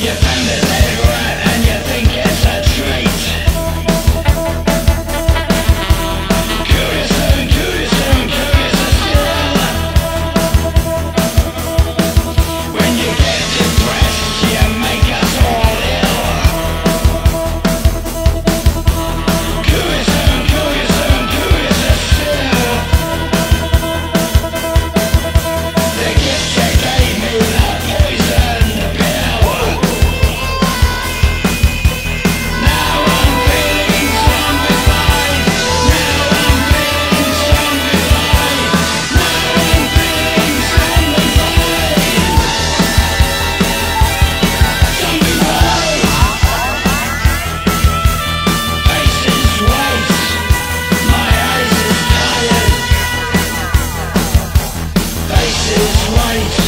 you place is